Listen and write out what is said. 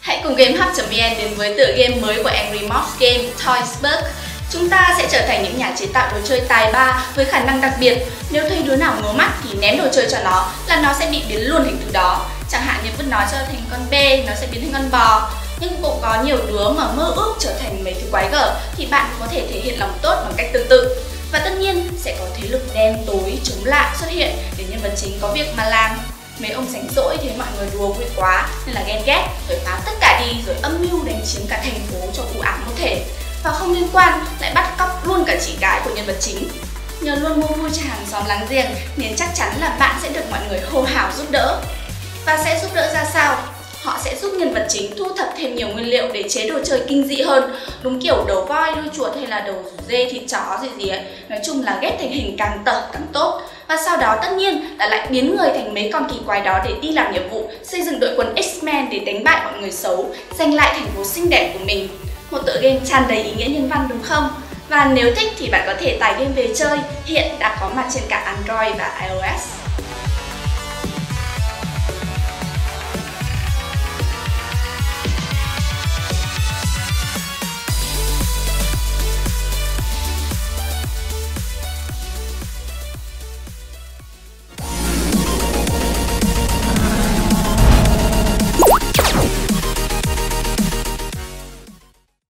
Hãy cùng GameHub.vn đến với tựa game mới của Angry Mouse Game Toysburg. Chúng ta sẽ trở thành những nhà chế tạo đồ chơi tài ba với khả năng đặc biệt. Nếu thấy đứa nào ngố mắt thì ném đồ chơi cho nó là nó sẽ bị biến luôn hình từ đó. Chẳng hạn như vứt nó cho thành con bê, nó sẽ biến thành con bò. Nhưng cũng có nhiều đứa mà mơ ước trở thành mấy thứ quái gở thì bạn có thể thể hiện lòng tốt bằng cách tương tự. Và tất nhiên sẽ có thế lực đen tối chống lại xuất hiện để nhân vật chính có việc mà làm. Mấy ông sánh rỗi thấy mọi người đùa vui quá nên là ghen ghét, rồi phá tất cả đi, rồi âm mưu đánh chiếm cả thành phố cho vụ án có thể. Và không liên quan lại bắt cóc luôn cả chị gái của nhân vật chính. Nhờ luôn mua vui cho hàng xóm láng giềng nên chắc chắn là bạn sẽ được mọi người hô hào giúp đỡ. Và sẽ giúp đỡ ra sao? Họ sẽ giúp nhân vật chính thu thập thêm nhiều nguyên liệu để chế đồ chơi kinh dị hơn đúng kiểu đầu voi đuôi chuột hay là đầu dê thịt chó gì gì ấy nói chung là ghép thành hình càng tở càng tốt và sau đó tất nhiên là lại biến người thành mấy con kỳ quái đó để đi làm nhiệm vụ xây dựng đội quân X-Men để đánh bại bọn người xấu giành lại thành phố xinh đẹp của mình một tựa game tràn đầy ý nghĩa nhân văn đúng không? Và nếu thích thì bạn có thể tải game về chơi, hiện đã có mặt trên cả Android và iOS.